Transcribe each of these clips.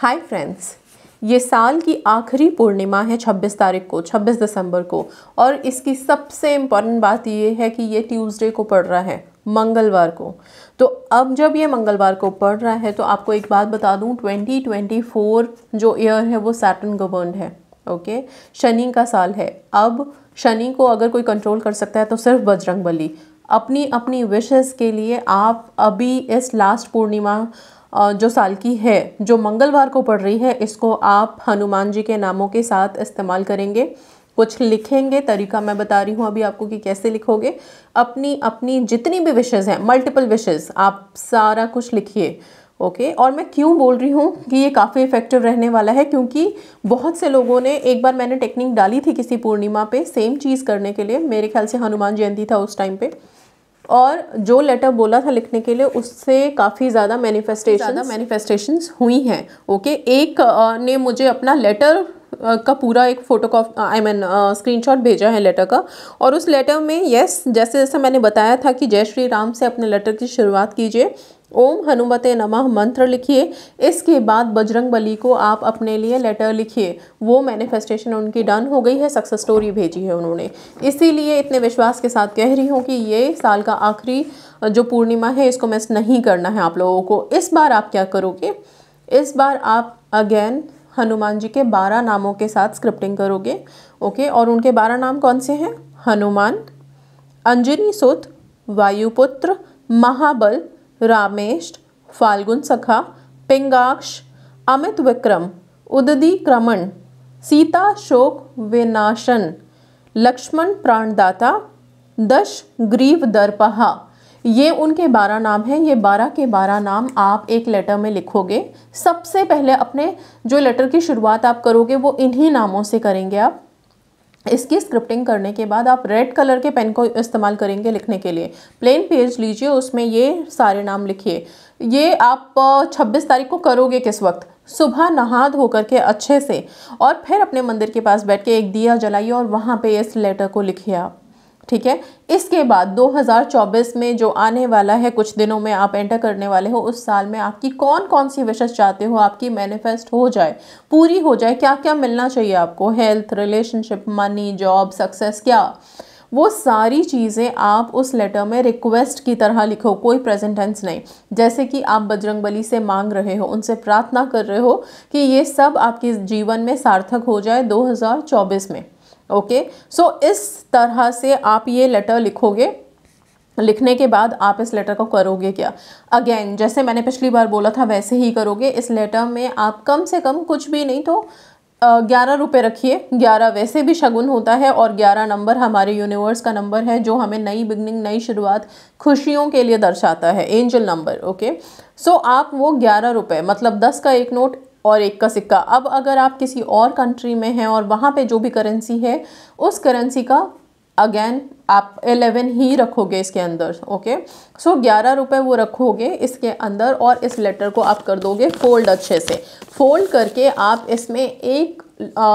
Hi friends ये साल की आखिरी पूर्णिमा है 26 तारीख को 26 दिसंबर को। और इसकी सबसे इंपॉर्टेंट बात ये है कि ये ट्यूसडे को पड़ रहा है, मंगलवार को। तो अब जब ये मंगलवार को पड़ रहा है तो आपको एक बात बता दूँ 2024 जो ईयर है, वो सैटन गवर्नड है ओके शनि का साल है। अब शनि को अगर कोई कंट्रोल कर सकता है तो सिर्फ़ बजरंग बली अपनी अपनी विशेष के लिए आप अभी इस लास्ट पूर्णिमा जो साल की है, जो मंगलवार को पड़ रही है, इसको आप हनुमान जी के नामों के साथ इस्तेमाल करेंगे। कुछ लिखेंगे, तरीका मैं बता रही हूँ अभी आपको कि कैसे लिखोगे। अपनी अपनी जितनी भी विशेज़ हैं मल्टीपल विशेज़ आप सारा कुछ लिखिए, ओके? okay? और मैं क्यों बोल रही हूँ कि ये काफ़ी इफ़ेक्टिव रहने वाला है, क्योंकि बहुत से लोगों ने, एक बार मैंने टेक्निक डाली थी किसी पूर्णिमा पे सेम चीज़ करने के लिए, मेरे ख्याल से हनुमान जयंती था उस टाइम पे। और जो लेटर बोला था लिखने के लिए, उससे काफ़ी ज़्यादा मैनिफेस्टेशन ज़्यादा मैनिफेस्टेशंस हुई हैं। ओके एक ने मुझे अपना लेटर का पूरा एक फ़ोटो आई मीन स्क्रीनशॉट भेजा है लेटर का। और उस लेटर में यस जैसे जैसे मैंने बताया था कि जय श्री राम से अपने लेटर की शुरुआत कीजिए ओम हनुमते नमः मंत्र लिखिए। इसके बाद बजरंग बली को आप अपने लिए लेटर लिखिए। वो मैनिफेस्टेशन उनकी डन हो गई है सक्सेस स्टोरी भेजी है उन्होंने। इसीलिए इतने विश्वास के साथ कह रही हूँ कि ये साल का आखिरी जो पूर्णिमा है, इसको मिस नहीं करना है आप लोगों को। इस बार आप क्या करोगे? इस बार आप अगेन हनुमान जी के बारह नामों के साथ स्क्रिप्टिंग करोगे। ओके, और उनके बारह नाम कौन से हैं? हनुमान, अंजनी सुत, वायुपुत्र, महाबल रामेश फाल्गुन सखा, पिंगाक्ष, अमित विक्रम, उददी क्रमण, सीता शोक विनाशन, लक्ष्मण प्राणदाता, दश ग्रीव दर्पहा। ये उनके बारह नाम हैं। ये बारह के बारह नाम आप एक लेटर में लिखोगे। सबसे पहले अपने जो लेटर की शुरुआत आप करोगे, वो इन्हीं नामों से करेंगे आप। इसकी स्क्रिप्टिंग करने के बाद आप रेड कलर के पेन को इस्तेमाल करेंगे लिखने के लिए। प्लेन पेज लीजिए, उसमें ये सारे नाम लिखिए। ये आप 26 तारीख को करोगे किस वक्त? सुबह नहा धो करके अच्छे से। और फिर अपने मंदिर के पास बैठ के एक दिया जलाइए और वहाँ पे इस लेटर को लिखिए आप। ठीक है? इसके बाद 2024 में जो आने वाला है, कुछ दिनों में आप एंटर करने वाले हो, उस साल में आपकी कौन कौन सी विशेष चाहते हो आपकी मैनिफेस्ट हो जाए? पूरी हो जाए क्या क्या मिलना चाहिए आपको? Health relationship money job success क्या? वो सारी चीज़ें आप उस लेटर में रिक्वेस्ट की तरह लिखो, कोई प्रेजेंट टेंस नहीं। जैसे कि आप बजरंग बली से मांग रहे हो, उनसे प्रार्थना कर रहे हो कि ये सब आपके जीवन में सार्थक हो जाए 2024 में। ओके सो इस तरह से आप ये लेटर लिखोगे। लिखने के बाद आप इस लेटर को करोगे क्या? अगेन जैसे मैंने पिछली बार बोला था, वैसे ही करोगे। इस लेटर में आप कम से कम कुछ भी नहीं तो ग्यारह रुपये रखिए। ग्यारह वैसे भी शगुन होता है और ग्यारह नंबर हमारे यूनिवर्स का नंबर है, जो हमें नई बिगनिंग नई शुरुआत खुशियों के लिए दर्शाता है। एंजल नंबर ओके सो आप वो ग्यारह रुपये मतलब दस का एक नोट और एक का सिक्का। अब अगर आप किसी और कंट्री में हैं और वहाँ पे जो भी करेंसी है उस करेंसी का अगेन आप एलेवन ही रखोगे इसके अंदर ओके सो ग्यारह रुपये वो रखोगे इसके अंदर और इस लेटर को आप कर दोगे फोल्ड अच्छे से। फोल्ड करके आप इसमें एक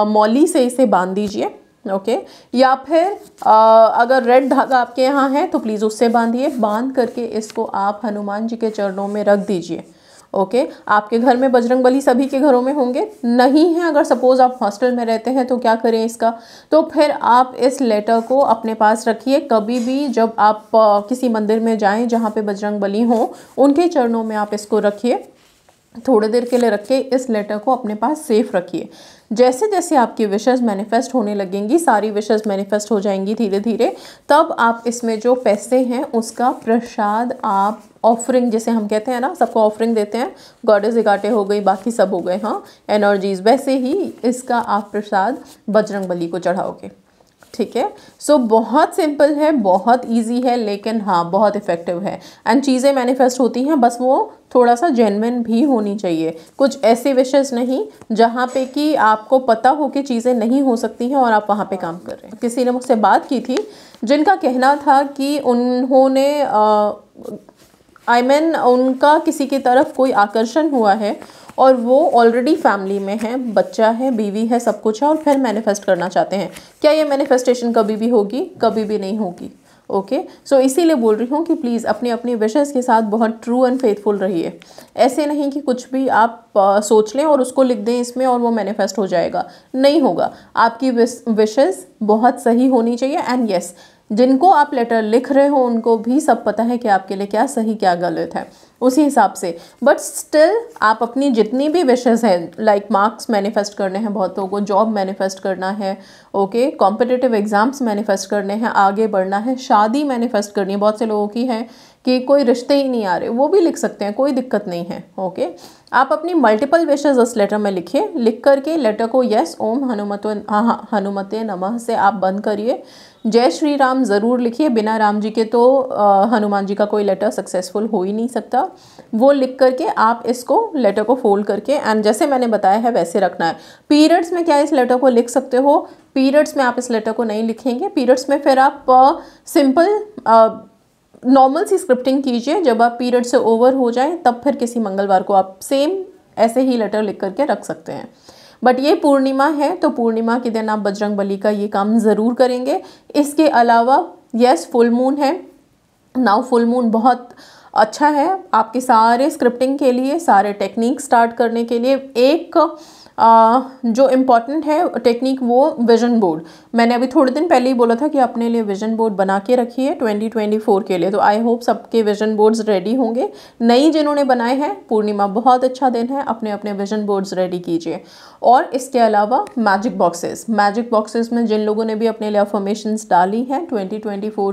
मौली से इसे बाँध दीजिए ओके या फिर आ, अगर रेड धागा आपके यहाँ है तो प्लीज़ उससे बांधिए। बाँध करके इसको आप हनुमान जी के चरणों में रख दीजिए। ओके? आपके घर में बजरंग बली सभी के घरों में होंगे? नहीं है। अगर सपोज़ आप हॉस्टल में रहते हैं तो क्या करें इसका? तो फिर आप इस लेटर को अपने पास रखिए। कभी भी जब आप किसी मंदिर में जाएँ जहाँ पे बजरंग बली हों, उनके चरणों में आप इसको रखिए। थोड़ी देर के लिए रख के इस लेटर को अपने पास सेफ़ रखिए। जैसे जैसे आपकी विशेज़ मैनिफेस्ट होने लगेंगी, सारी विशेज़ मैनिफेस्ट हो जाएँगी धीरे धीरे, तब आप इसमें जो पैसे हैं, उसका प्रसाद आप ऑफरिंग जैसे हम कहते हैं ना, सबको ऑफरिंग देते हैं। गॉडेज इकाटे हो गई, बाकी सब हो गए हाँ। एनर्जीज वैसे ही इसका आप प्रसाद बजरंग बली को चढ़ाओगे। ठीक है? सो बहुत सिंपल है बहुत इजी है लेकिन हाँ बहुत इफ़ेक्टिव है। एंड चीज़ें मैनिफेस्ट होती हैं बस वो थोड़ा सा जेनविन भी होनी चाहिए। कुछ ऐसे विशेष नहीं जहाँ पे कि आपको पता हो कि चीज़ें नहीं हो सकती हैं और आप वहाँ पे काम कर रहे हैं। किसी ने मुझसे बात की थी जिनका कहना था कि उन्होंने आई I मीन mean, उनका किसी की तरफ़ कोई आकर्षण हुआ है और वो ऑलरेडी फैमिली में है बच्चा है बीवी है सब कुछ है और फिर मैनिफेस्ट करना चाहते हैं। क्या ये मैनिफेस्टेशन कभी भी होगी? कभी भी नहीं होगी। ओके सो इसीलिए बोल रही हूँ कि प्लीज़ अपनी अपनी विशेज़ के साथ बहुत ट्रू एंड फेथफुल रहिए। ऐसे नहीं कि कुछ भी आप आ, सोच लें और उसको लिख दें इसमें और वो मैनिफेस्ट हो जाएगा। नहीं होगा। आपकी विशेज़ बहुत सही होनी चाहिए एंड येस जिनको आप लेटर लिख रहे हो उनको भी सब पता है कि आपके लिए क्या सही क्या गलत है। उसी हिसाब से। बट स्टिल आप अपनी जितनी भी विशेज़ हैं लाइक मार्क्स मैनिफेस्ट करने हैं बहुत को जॉब मैनिफेस्ट करना है ओके कॉम्पिटिटिव एग्ज़ाम्स मैनिफेस्ट करने हैं, आगे बढ़ना है, शादी मैनिफेस्ट करनी है, बहुत से लोगों की है कि कोई रिश्ते ही नहीं आ रहे, वो भी लिख सकते हैं, कोई दिक्कत नहीं है ओके आप अपनी मल्टीपल विशेज़ उस लेटर में लिखिए, लिख करके लेटर को यस ओम हनुमत हनुमते नमः से आप बंद करिए। जय श्री राम ज़रूर लिखिए, बिना राम जी के तो हनुमान जी का कोई लेटर सक्सेसफुल हो ही नहीं सकता। वो लिख करके आप इसको लेटर को फोल्ड करके एंड जैसे मैंने बताया है वैसे रखना है। पीरियड्स में क्या इस लेटर को लिख सकते हो? पीरियड्स में आप इस लेटर को नहीं लिखेंगे। पीरियड्स में फिर आप सिंपल नॉर्मल सी स्क्रिप्टिंग कीजिए। जब आप पीरियड से ओवर हो जाए, तब फिर किसी मंगलवार को आप सेम ऐसे ही लेटर लिख करके रख सकते हैं। बट ये पूर्णिमा है तो पूर्णिमा के दिन आप बजरंग बली का ये काम ज़रूर करेंगे। इसके अलावा यस फुल मून है। नाउ फुल मून बहुत अच्छा है आपके सारे स्क्रिप्टिंग के लिए सारे टेक्निक स्टार्ट करने के लिए एक आ, जो इंपॉर्टेंट है टेक्निक वो विजन बोर्ड मैंने अभी थोड़े दिन पहले ही बोला था कि अपने लिए विजन बोर्ड बना के रखिए 2024 के लिए. तो आई होप सबके विजन बोर्ड्स रेडी होंगे. नई जिन्होंने बनाए हैं पूर्णिमा बहुत अच्छा दिन है अपने अपने विजन बोर्ड्स रेडी कीजिए. और इसके अलावा मैजिक बॉक्सेस मैजिक बॉक्सेस में जिन लोगों ने भी अपने लिए अफर्मेशन डाली हैं ट्वेंटी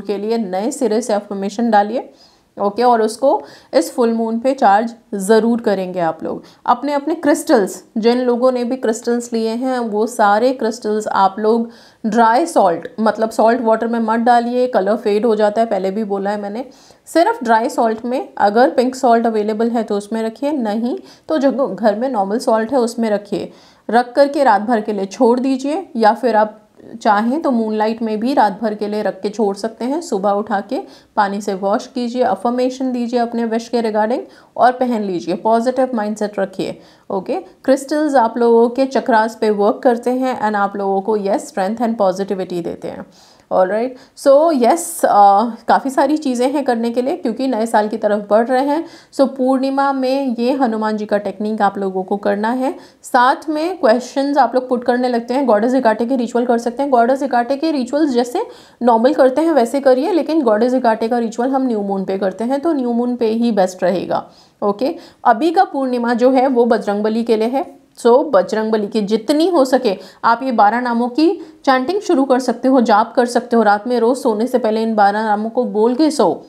के लिए नए सिरे से अफॉर्मेशन डालिए. ओके और उसको इस फुल मून पे चार्ज ज़रूर करेंगे आप लोग। अपने अपने क्रिस्टल्स जिन लोगों ने भी क्रिस्टल्स लिए हैं, वो सारे क्रिस्टल्स आप लोग ड्राई सॉल्ट मतलब सॉल्ट वाटर में मत डालिए कलर फेड हो जाता है, पहले भी बोला है मैंने। सिर्फ़ ड्राई सॉल्ट में, अगर पिंक सॉल्ट अवेलेबल है तो उसमें रखिए, नहीं तो जो घर में नॉर्मल सॉल्ट है उसमें रखिए। रख करके रात भर के लिए छोड़ दीजिए, या फिर आप चाहें तो मूनलाइट में भी रात भर के लिए रख के छोड़ सकते हैं। सुबह उठा के पानी से वॉश कीजिए अफर्मेशन दीजिए अपने विश के रिगार्डिंग और पहन लीजिए। पॉजिटिव माइंडसेट रखिए ओके क्रिस्टल्स आप लोगों के चक्रास पे वर्क करते हैं एंड आप लोगों को यस स्ट्रेंथ एंड पॉजिटिविटी देते हैं। ऑल राइट सो यस काफ़ी सारी चीज़ें हैं करने के लिए क्योंकि नए साल की तरफ़ बढ़ रहे हैं। सो so, पूर्णिमा में ये हनुमान जी का टेक्निक आप लोगों को करना है। साथ में क्वेश्चंस आप लोग पुट करने लगते हैं। गॉडेज इकाटे के रिचुअल कर सकते हैं। गॉडेज इकाटे के रिचुअल्स जैसे नॉर्मल करते हैं वैसे करिए लेकिन गॉडेज इकाटे का रिचुअल हम न्यू मून पे करते हैं तो न्यू मून पे ही बेस्ट रहेगा। ओके? अभी का पूर्णिमा जो है वो बजरंगबली के लिए है। सो so, बजरंग बली की जितनी हो सके आप ये बारह नामों की चैंटिंग शुरू कर सकते हो जाप कर सकते हो। रात में रोज़ सोने से पहले इन बारह नामों को बोल के सो।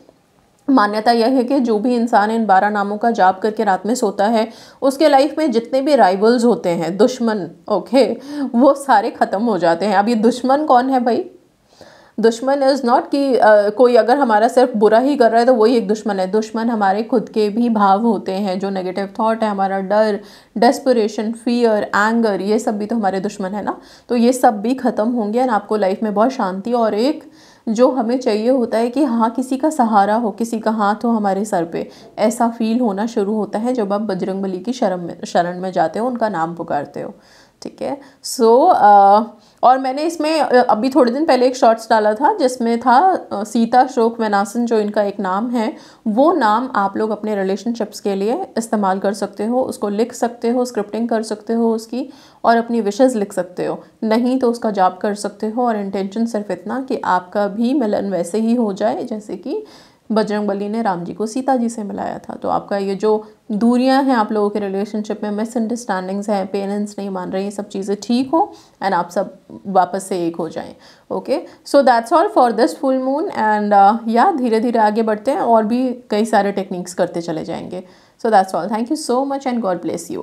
मान्यता यह है कि जो भी इंसान इन बारह नामों का जाप करके रात में सोता है उसके लाइफ में जितने भी राइवल्स होते हैं दुश्मन ओके वो सारे ख़त्म हो जाते हैं। अब ये दुश्मन कौन है भाई? दुश्मन इज़ नॉट कि कोई अगर हमारा सिर्फ़ बुरा ही कर रहा है तो वही एक दुश्मन है। दुश्मन हमारे खुद के भी भाव होते हैं, जो नेगेटिव थॉट है, हमारा डर डेस्परेशन फियर एंगर ये सब भी तो हमारे दुश्मन है ना? तो ये सब भी ख़त्म होंगे और आपको लाइफ में बहुत शांति और एक जो हमें चाहिए होता है कि हाँ किसी का सहारा हो, किसी का हाथ हो हमारे सर पे। ऐसा फील होना शुरू होता है जब आप बजरंग बली की शरण में शरण में जाते हो, उनका नाम पुकारते हो। ठीक है? सो और मैंने इसमें अभी थोड़े दिन पहले एक शॉर्ट्स डाला था, जिसमें था सीता शोक वनासन जो इनका एक नाम है, वो नाम आप लोग अपने रिलेशनशिप्स के लिए इस्तेमाल कर सकते हो, उसको लिख सकते हो स्क्रिप्टिंग कर सकते हो उसकी, और अपनी विशेज़ लिख सकते हो। नहीं तो उसका जाप कर सकते हो, और इंटेंशन सिर्फ़ इतना कि आपका भी मिलन वैसे ही हो जाए, जैसे कि बजरंग बली ने राम जी को सीता जी से मिलाया था। तो आपका ये जो दूरियाँ हैं आप लोगों के रिलेशनशिप में मिसअंडरस्टैंडिंग्स हैं पेरेंट्स नहीं मान रहे, ये सब चीज़ें ठीक हो एंड आप सब वापस से एक हो जाएँ। Okay so that's all for this full moon and या धीरे धीरे आगे बढ़ते हैं और भी कई सारे टेक्निक्स करते चले जाएँगे। So that's all thank you so much and God bless you